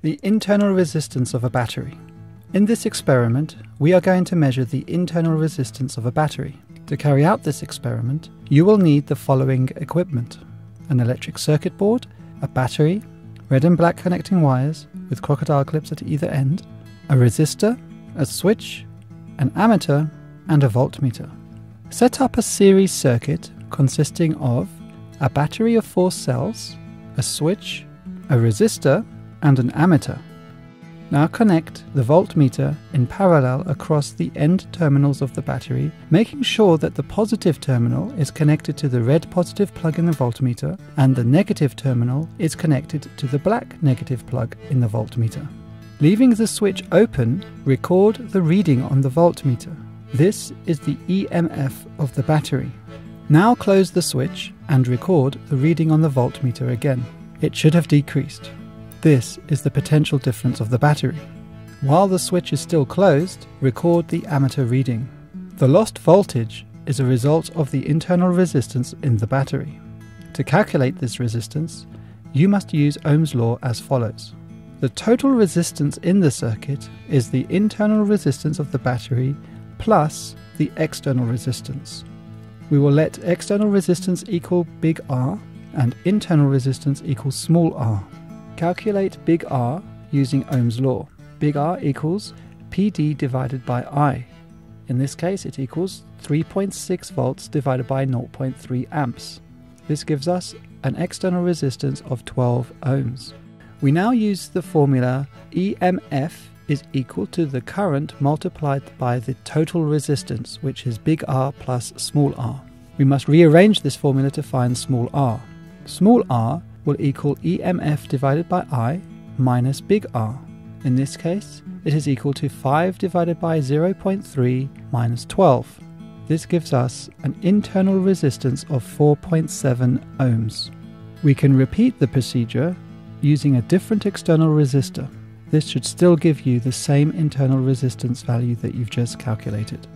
The internal resistance of a battery. In this experiment, we are going to measure the internal resistance of a battery. To carry out this experiment, you will need the following equipment an electric circuit board, a battery, red and black connecting wires with crocodile clips at either end, a resistor, a switch, an ammeter, and a voltmeter. Set up a series circuit consisting of a battery of four cells, a switch, a resistor, and an ammeter. Now connect the voltmeter in parallel across the end terminals of the battery, making sure that the positive terminal is connected to the red positive plug in the voltmeter and the negative terminal is connected to the black negative plug in the voltmeter. Leaving the switch open, record the reading on the voltmeter. This is the EMF of the battery. Now close the switch and record the reading on the voltmeter again. It should have decreased. This is the potential difference of the battery. While the switch is still closed, record the ammeter reading. The lost voltage is a result of the internal resistance in the battery. To calculate this resistance, you must use Ohm's law as follows. The total resistance in the circuit is the internal resistance of the battery plus the external resistance. We will let external resistance equal big R and internal resistance equal small r. Calculate big R using Ohm's law. Big R equals PD divided by I. In this case, it equals 3.6 volts divided by 0.3 amps. This gives us an external resistance of 12 ohms. We now use the formula EMF is equal to the current multiplied by the total resistance, which is big R plus small r. We must rearrange this formula to find small r. Small r will equal EMF divided by I minus big R. In this case, it is equal to 5 divided by 0.3 minus 12. This gives us an internal resistance of 4.7 ohms. We can repeat the procedure using a different external resistor. This should still give you the same internal resistance value that you've just calculated.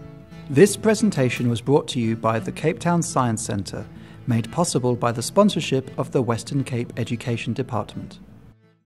This presentation was brought to you by the Cape Town Science Centre made possible by the sponsorship of the Western Cape Education Department.